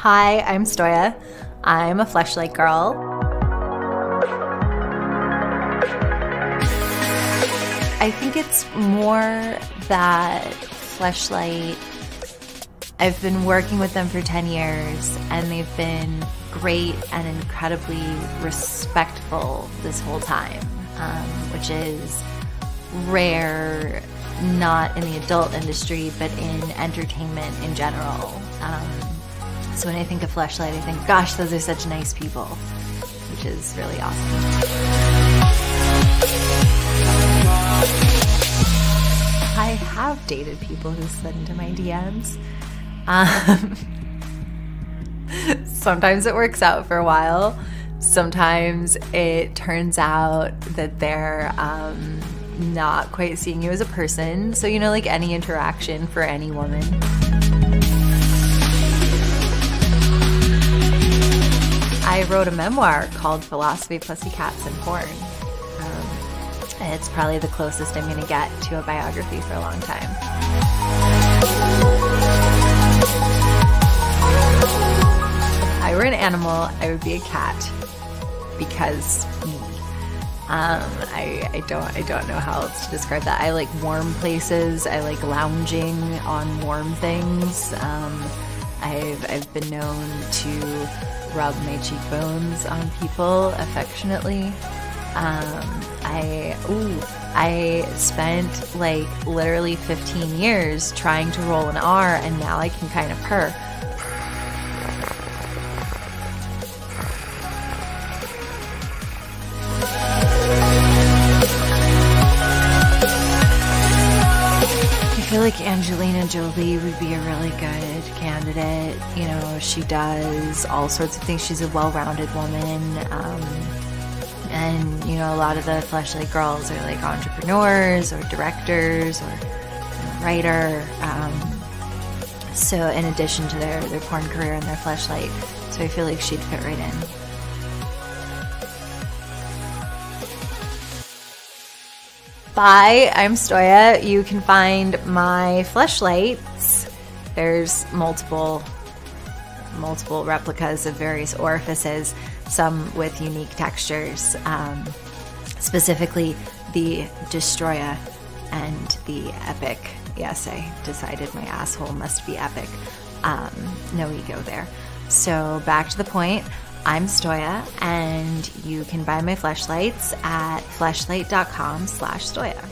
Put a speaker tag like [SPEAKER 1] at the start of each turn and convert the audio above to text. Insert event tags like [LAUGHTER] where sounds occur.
[SPEAKER 1] Hi, I'm Stoya. I'm a fleshlight girl. I think it's more that fleshlight. I've been working with them for 10 years and they've been great and incredibly respectful this whole time, um, which is rare, not in the adult industry, but in entertainment in general. Um, so when I think of Fleshlight, I think, gosh, those are such nice people, which is really awesome. I have dated people who slid into my DMs. Um, [LAUGHS] sometimes it works out for a while. Sometimes it turns out that they're um, not quite seeing you as a person. So, you know, like any interaction for any woman. I wrote a memoir called Philosophy, Pussycats, and Porn. Um, it's probably the closest I'm going to get to a biography for a long time. I were an animal, I would be a cat because me. Um, I, I don't I don't know how else to describe that. I like warm places. I like lounging on warm things. Um, I've I've been known to rub my cheekbones on people affectionately. Um, I ooh, I spent like literally 15 years trying to roll an R, and now I can kind of purr. Like Angelina Jolie would be a really good candidate. You know, she does all sorts of things. She's a well rounded woman. Um, and, you know, a lot of the fleshlight girls are like entrepreneurs or directors or you know, writer. Um, so, in addition to their, their porn career and their fleshlight, so I feel like she'd fit right in. Bye, I'm Stoya. You can find my fleshlights. There's multiple multiple replicas of various orifices, some with unique textures. Um, specifically, the Destroya and the Epic. Yes, I decided my asshole must be epic. Um, no ego there. So back to the point. I'm Stoya, and you can buy my fleshlights at fleshlight.com slash Stoya.